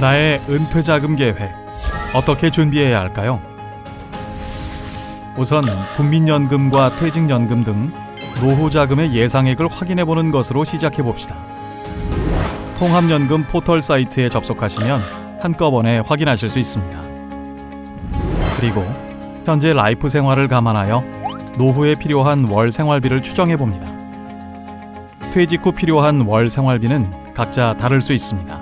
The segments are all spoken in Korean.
나의 은퇴 자금 계획 어떻게 준비해야 할까요? 우선 국민연금과 퇴직연금 등 노후 자금의 예상액을 확인해 보는 것으로 시작해 봅시다. 통합연금 포털 사이트에 접속하시면 한꺼번에 확인하실 수 있습니다. 그리고 현재 life 생활을 감안하여 노후에 필요한 월 생활비를 추정해 봅니다. 퇴직 후 필요한 월 생활비는 각자 다를 수 있습니다.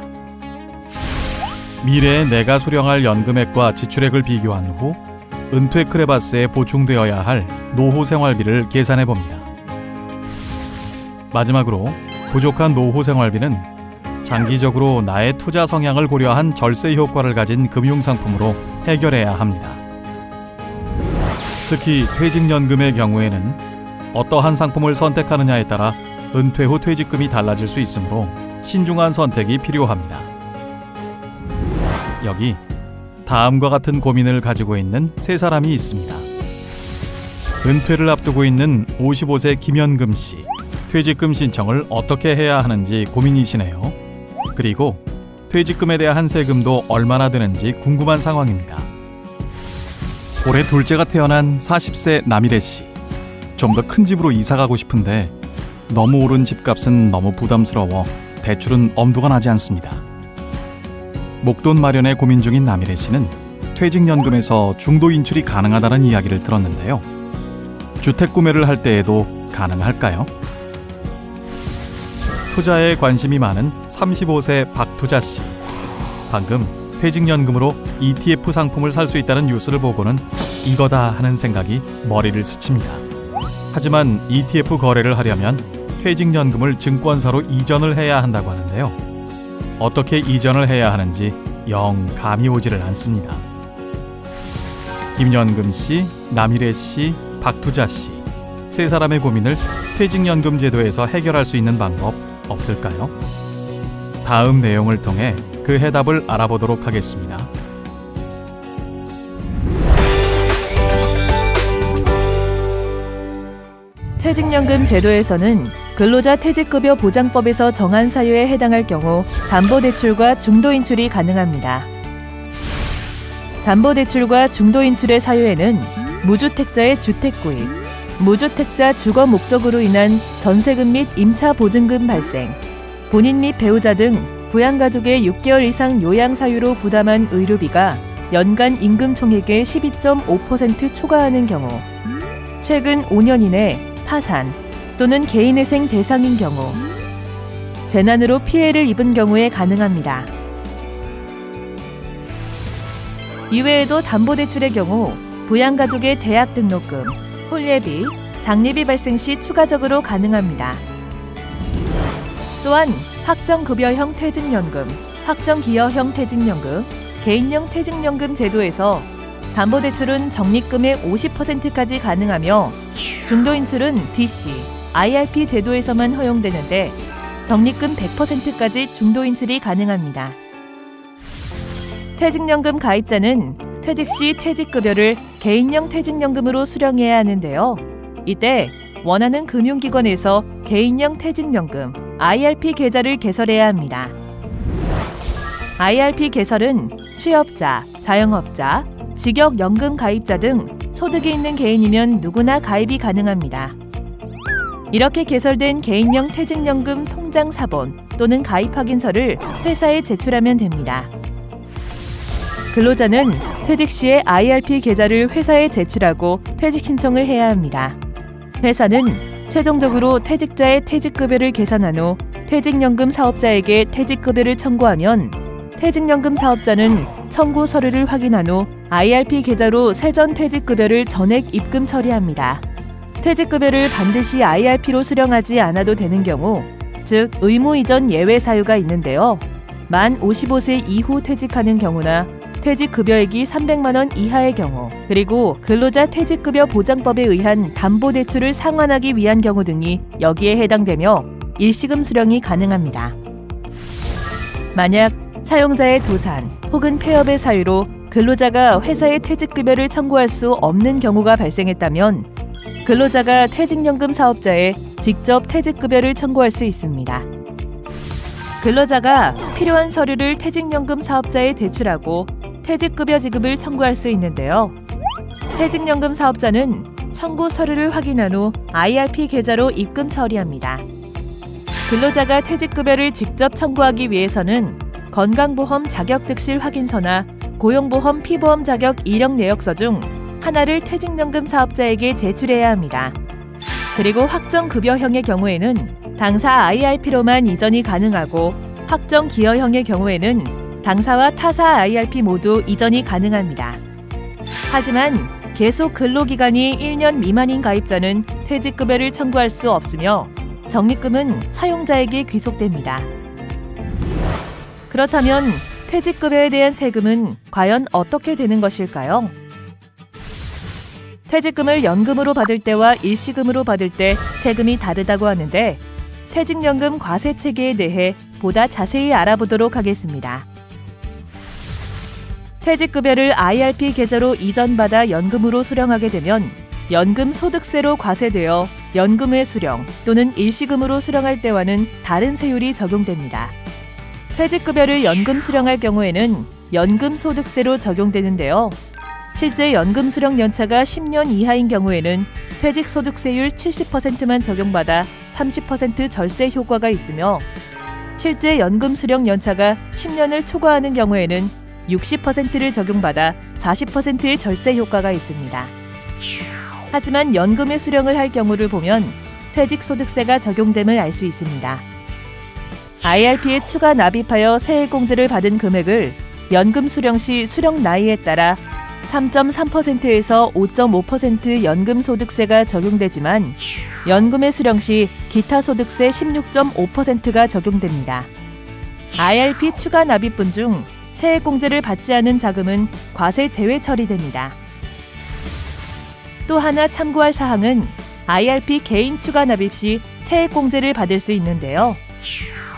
미래에 내가 수령할 연금액과 지출액을 비교한 후 은퇴 크레바스에 보충되어야 할 노후 생활비를 계산해 봅니다. 마지막으로 부족한 노후 생활비는 장기적으로 나의 투자 성향을 고려한 절세 효과를 가진 금융 상품으로 해결해야 합니다. 특히 퇴직연금의 경우에는 어떠한 상품을 선택하느냐에 따라 은퇴 후 퇴직금이 달라질 수 있으므로 신중한 선택이 필요합니다. 여기 다음과 같은 고민을 가지고 있는 세 사람이 있습니다. 은퇴를 앞두고 있는 55세 김현금 씨. 퇴직금 신청을 어떻게 해야 하는지 고민이시네요. 그리고 퇴직금에 대한 세금도 얼마나 드는지 궁금한 상황입니다. 올해 둘째가 태어난 40세 남일혜 씨. 좀 더 큰 집으로 이사 가고 싶은데 너무 오른 집값은 너무 부담스러워 대출은 엄두가 나지 않습니다. 목돈 마련에 고민 중인 남일혜 씨는 퇴직연금에서 중도 인출이 가능하다는 이야기를 들었는데요. 주택 구매를 할 때에도 가능할까요? 투자에 관심이 많은 35세 박투자 씨. 방금 퇴직연금으로 ETF 상품을 살 수 있다는 뉴스를 보고는 이거다 하는 생각이 머리를 스칩니다. 하지만 ETF 거래를 하려면 퇴직연금을 증권사로 이전을 해야 한다고 하는데요. 어떻게 이전을 해야 하는지 영 감이 오지를 않습니다. 김연금 씨, 남일혜 씨, 박투자 씨. 세 사람의 고민을 퇴직연금 제도에서 해결할 수 있는 방법 없을까요? 다음 내용을 통해 그 해답을 알아보도록 하겠습니다. 퇴직연금 제도에서는 근로자 퇴직급여 보장법에서 정한 사유에 해당할 경우 담보대출과 중도인출이 가능합니다. 담보대출과 중도인출의 사유에는 무주택자의 주택 구입, 무주택자 주거 목적으로 인한 전세금 및 임차 보증금 발생, 본인 및 배우자 등 부양가족의 6개월 이상 요양 사유로 부담한 의료비가 연간 임금 총액의 12.5% 초과하는 경우, 최근 5년 이내 파산 또는 개인회생 대상인 경우 재난으로 피해를 입은 경우에 가능합니다. 이외에도 담보대출의 경우 부양가족의 대학 등록금, 홀예비, 장례비 발생 시 추가적으로 가능합니다. 또한 확정급여형 퇴직연금, 확정기여형 퇴직연금, 개인형 퇴직연금 제도에서 담보대출은 적립금의 50%까지 가능하며 중도 인출은 DC, IRP 제도에서만 허용되는데 적립금 100%까지 중도 인출이 가능합니다. 퇴직연금 가입자는 퇴직 시 퇴직급여를 개인형 퇴직연금으로 수령해야 하는데요. 이때 원하는 금융기관에서 개인형 퇴직연금 IRP 계좌를 개설해야 합니다. IRP 개설은 취업자, 자영업자, 직역연금 가입자 등 소득이 있는 개인이면 누구나 가입이 가능합니다. 이렇게 개설된 개인형 퇴직연금 통장 사본 또는 가입 확인서를 회사에 제출하면 됩니다. 근로자는 퇴직 시에 IRP 계좌를 회사에 제출하고 퇴직 신청을 해야 합니다. 회사는 최종적으로 퇴직자의 퇴직급여를 계산한 후 퇴직연금 사업자에게 퇴직급여를 청구하면 퇴직연금 사업자는 청구 서류를 확인한 후 IRP 계좌로 세전 퇴직급여를 전액 입금 처리합니다. 퇴직급여를 반드시 IRP로 수령하지 않아도 되는 경우, 즉 의무 이전 예외 사유가 있는데요. 만 55세 이후 퇴직하는 경우나 퇴직급여액이 300만 원 이하의 경우, 그리고 근로자 퇴직급여 보장법에 의한 담보대출을 상환하기 위한 경우 등이 여기에 해당되며 일시금 수령이 가능합니다. 만약 사용자의 도산 혹은 폐업의 사유로 근로자가 회사에 퇴직급여를 청구할 수 없는 경우가 발생했다면 근로자가 퇴직연금 사업자에 직접 퇴직급여를 청구할 수 있습니다. 근로자가 필요한 서류를 퇴직연금 사업자에 제출하고 퇴직급여 지급을 청구할 수 있는데요. 퇴직연금 사업자는 청구 서류를 확인한 후 IRP 계좌로 입금 처리합니다. 근로자가 퇴직급여를 직접 청구하기 위해서는 건강보험 자격 득실 확인서나 고용보험 피보험 자격 이력 내역서 중 하나를 퇴직연금 사업자에게 제출해야 합니다. 그리고 확정급여형의 경우에는 당사 IRP로만 이전이 가능하고 확정기여형의 경우에는 당사와 타사 IRP 모두 이전이 가능합니다. 하지만 계속 근로기간이 1년 미만인 가입자는 퇴직급여를 청구할 수 없으며 적립금은 사용자에게 귀속됩니다. 그렇다면 퇴직급여에 대한 세금은 과연 어떻게 되는 것일까요? 퇴직금을 연금으로 받을 때와 일시금으로 받을 때 세금이 다르다고 하는데 퇴직연금 과세 체계에 대해 보다 자세히 알아보도록 하겠습니다. 퇴직급여를 IRP 계좌로 이전받아 연금으로 수령하게 되면 연금 소득세로 과세되어 연금의 수령 또는 일시금으로 수령할 때와는 다른 세율이 적용됩니다. 퇴직급여를 연금 수령할 경우에는 연금 소득세로 적용되는데요. 실제 연금 수령 연차가 10년 이하인 경우에는 퇴직 소득세율 70%만 적용받아 30% 절세 효과가 있으며 실제 연금 수령 연차가 10년을 초과하는 경우에는 60%를 적용받아 40%의 절세 효과가 있습니다. 하지만 연금의 수령을 할 경우를 보면 퇴직 소득세가 적용됨을 알 수 있습니다. IRP에 추가 납입하여 세액공제를 받은 금액을 연금 수령 시 수령 나이에 따라 3.3%에서 5.5% 연금 소득세가 적용되지만 연금의 수령 시 기타 소득세 16.5%가 적용됩니다. IRP 추가 납입분 중 세액공제를 받지 않은 자금은 과세 제외 처리됩니다. 또 하나 참고할 사항은 IRP 개인 추가 납입 시 세액공제를 받을 수 있는데요.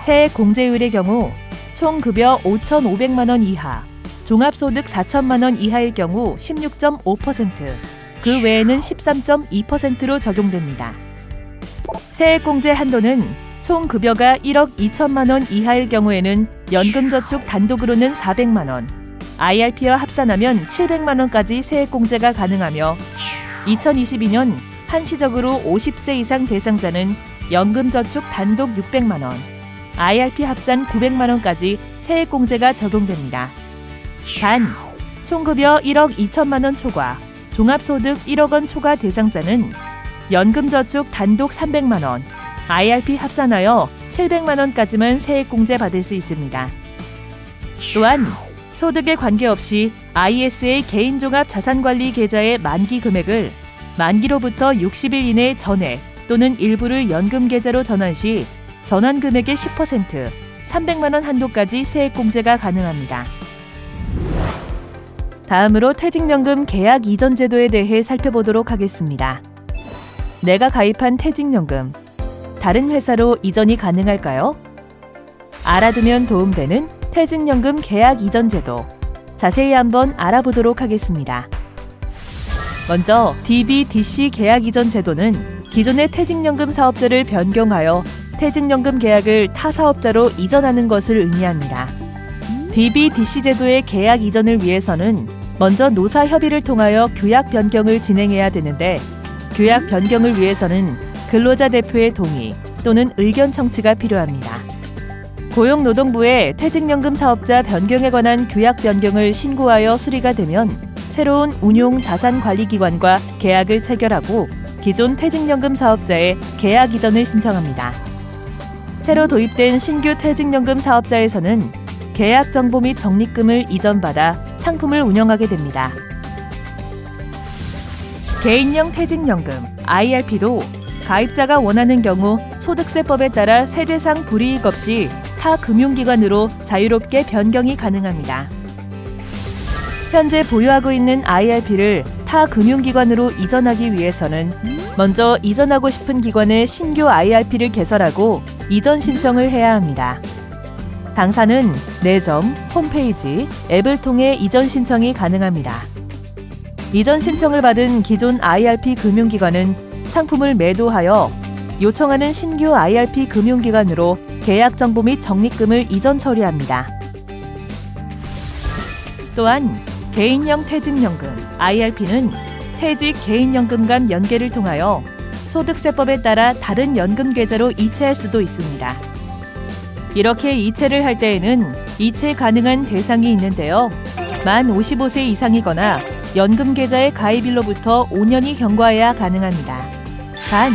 세액 공제율의 경우 총 급여 5,500만 원 이하, 종합소득 4천만 원 이하일 경우 16.5%, 그 외에는 13.2%로 적용됩니다. 세액공제 한도는 총 급여가 1억 2천만 원 이하일 경우에는 연금저축 단독으로는 400만 원, IRP와 합산하면 700만 원까지 세액공제가 가능하며 2022년 한시적으로 50세 이상 대상자는 연금저축 단독 600만 원, IRP 합산 900만 원까지 세액 공제가 적용됩니다. 단, 총급여 1억 2천만 원 초과, 종합소득 1억 원 초과 대상자는 연금저축 단독 300만 원, IRP 합산하여 700만 원까지만 세액 공제 받을 수 있습니다. 또한 소득에 관계없이 ISA 개인종합 자산관리 계좌의 만기 금액을 만기로부터 60일 이내 전액 또는 일부를 연금 계좌로 전환 시 전환 금액의 10%, 300만 원 한도까지 세액 공제가 가능합니다. 다음으로 퇴직연금 계약 이전 제도에 대해 살펴보도록 하겠습니다. 내가 가입한 퇴직연금 다른 회사로 이전이 가능할까요? 알아두면 도움되는 퇴직연금 계약 이전 제도 자세히 한번 알아보도록 하겠습니다. 먼저 DB/DC 계약 이전 제도는 기존의 퇴직연금 사업자를 변경하여 퇴직연금 계약을 타 사업자로 이전하는 것을 의미합니다. DB/DC 제도의 계약 이전을 위해서는 먼저 노사 협의를 통하여 규약 변경을 진행해야 되는데 규약 변경을 위해서는 근로자 대표의 동의 또는 의견 청취가 필요합니다. 고용노동부에 퇴직연금 사업자 변경에 관한 규약 변경을 신고하여 수리가 되면 새로운 운용 자산 관리 기관과 계약을 체결하고 기존 퇴직연금 사업자의 계약 이전을 신청합니다. 새로 도입된 신규 퇴직연금 사업자에서는 계약 정보 및 적립금을 이전받아 상품을 운영하게 됩니다. 개인형 퇴직연금 IRP도 가입자가 원하는 경우 소득세법에 따라 세대상 불이익 없이 타 금융기관으로 자유롭게 변경이 가능합니다. 현재 보유하고 있는 IRP를 타 금융기관으로 이전하기 위해서는 먼저 이전하고 싶은 기관에 신규 IRP를 개설하고 이전 신청을 해야 합니다. 당사는 내점, 홈페이지, 앱을 통해 이전 신청이 가능합니다. 이전 신청을 받은 기존 IRP 금융기관은 상품을 매도하여 요청하는 신규 IRP 금융기관으로 계약 정보 및 적립금을 이전 처리합니다. 또한 개인형 퇴직연금 IRP는 퇴직 개인연금 간 연계를 통하여 소득세법에 따라 다른 연금 계좌로 이체할 수도 있습니다. 이렇게 이체를 할 때에는 이체 가능한 대상이 있는데요. 만 55세 이상이거나 연금 계좌의 가입일로부터 5년이 경과해야 가능합니다. 단,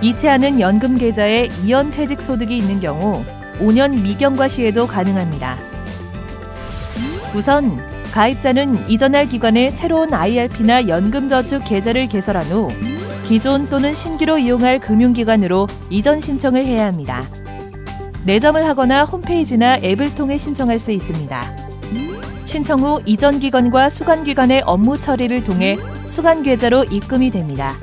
이체하는 연금 계좌에 이연 퇴직 소득이 있는 경우 5년 미경과 시에도 가능합니다. 우선 가입자는 이전할 기관에 새로운 IRP나 연금저축 계좌를 개설한 후 기존 또는 신규로 이용할 금융기관으로 이전 신청을 해야 합니다. 내점을 하거나 홈페이지나 앱을 통해 신청할 수 있습니다. 신청 후 이전 기관과 수간 기관의 업무 처리를 통해 수간 계좌로 입금이 됩니다.